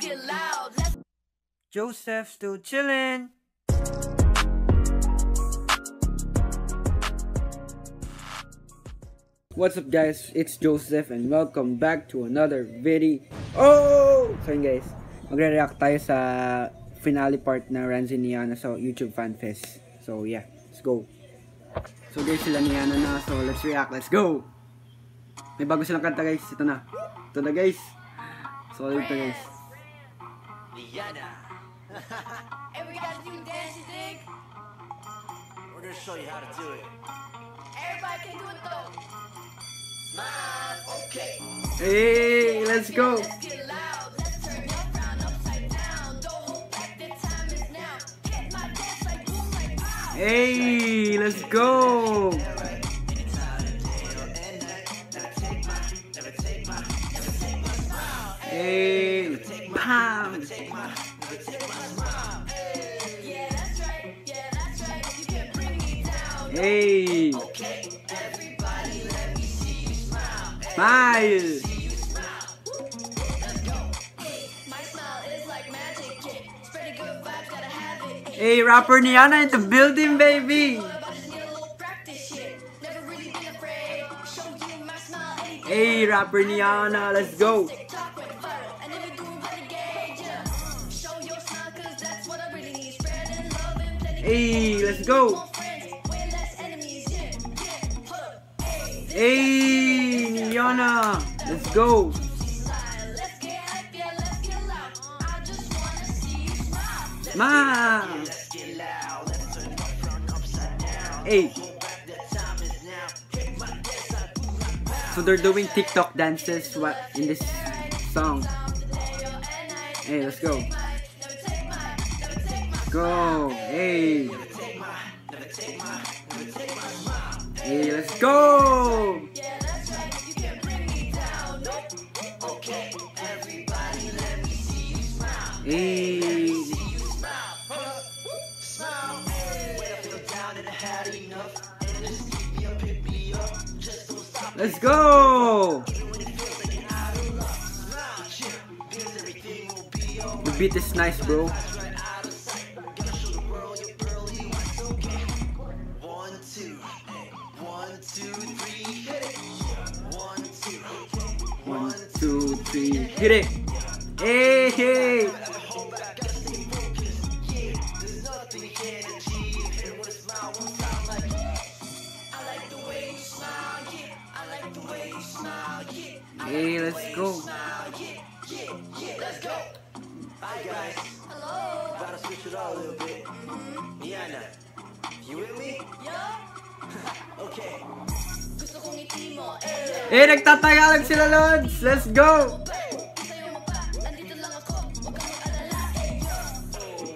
get loud. Let's Josef still chilling. What's up guys? It's Josef and welcome back to another video. Oh! So yun guys, magre-react tayo sa finale part ng Ranzi Niana sa YouTube Fan Fest. So yeah, let's go. So guys, sila Niana na. So let's react. Let's go! May bago silang kanta guys. Ito na. Ito na guys. Solid to guys. And we gotta do dance, you dig? We're gonna show you how to do it. Everybody can do it though. Okay. Hey, let's go! Hey, Let's get loud. Let's turn have it. Hey, rapper Niana in the building, baby! Smile. Hey, rapper Niana, let's go! TikTok went viral, Hey, Back let's go. like pow. so they're doing TikTok dances what in this song. Hey, let's go. Go! Hey! Hey, let's go! Mm. Let's go! You can bring me down. The way you smile, yeah. Hey, let's go! Hi guys, Hello. gotta switch it up a little bit. Niana, you with me? Yeah. Okay. Gusto kong ngiti mo, eh. Nagtatagalog sila, Lods! Let's go!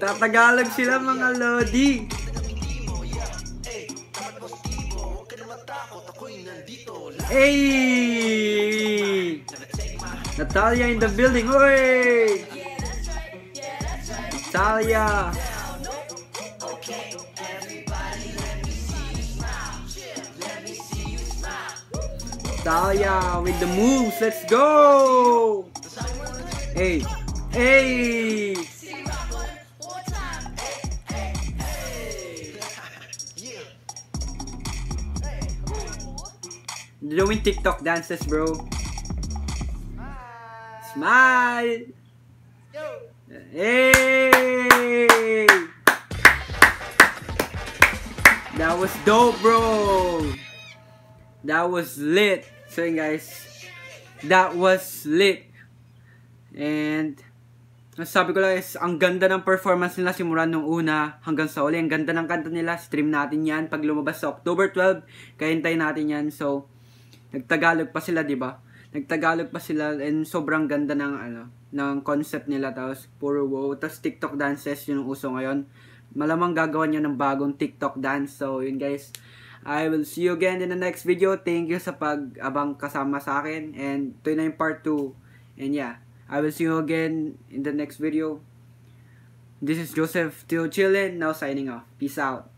Tatagalog sila mga Lodi. Hey! Natalia in the building. Oy! Natalia. Natalia with the moves. Let's go! Hey! Hey! Doing TikTok dances, bro. Smile! Hey! That was dope, bro! That was lit. So guys, that was lit. And, sabi ko lang is, ang ganda ng performance nila simula nung una hanggang sa uli. Ang ganda ng kanta nila. Stream natin yan pag lumabas sa October 12. Kahintay natin yan. So, nagtagalog pa sila, di ba? Nagtagalog pa sila and sobrang ganda ng ano, ng concept nila tapos puro wow. Tapos TikTok dances yun ang uso ngayon. Malamang gagawa niya ng bagong TikTok dance. So, yun guys. I will see you again in the next video. Thank you sa pag-abang kasama sa akin. And ito na yung part 2. And yeah, I will see you again in the next video. This is Joseph still chillin', now signing off. Peace out.